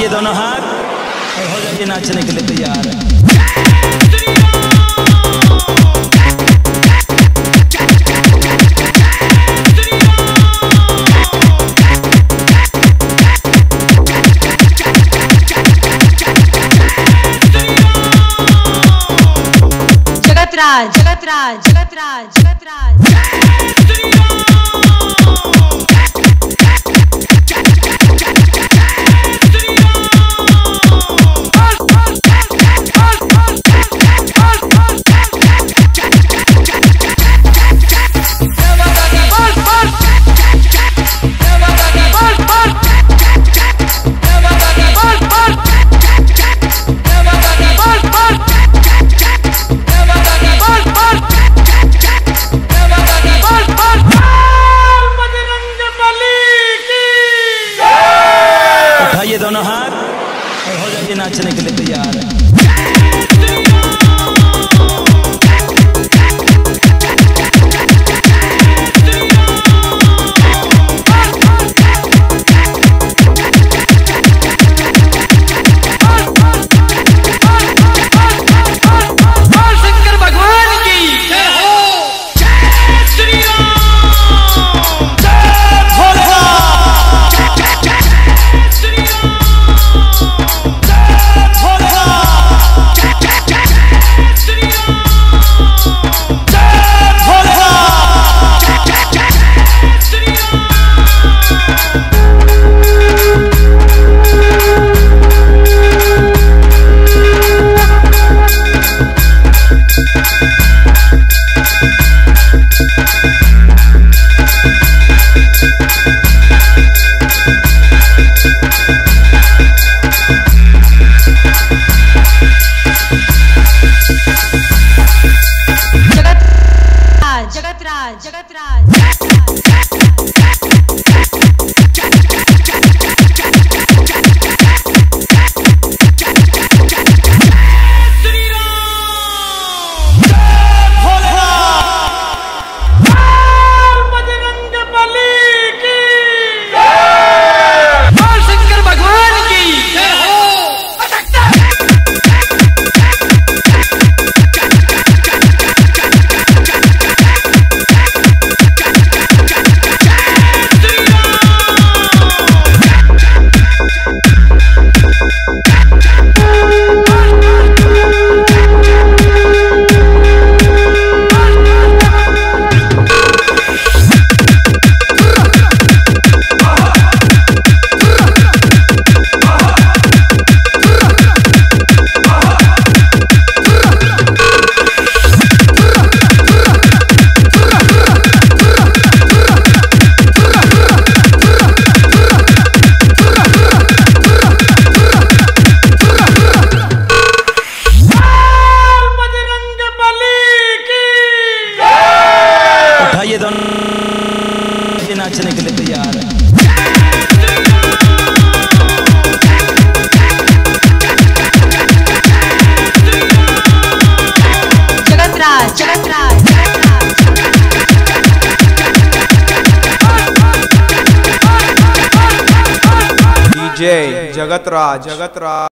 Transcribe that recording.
उठाइए दोनों हाथ। और हो जाइए नाचने के लिए तैयार। जगतराज जगतराज जगतराज जगतराज। उठाइए दोनों हाथ और हो जाइए नाचने के लिए तैयार। डीजे जगतराज जगतराज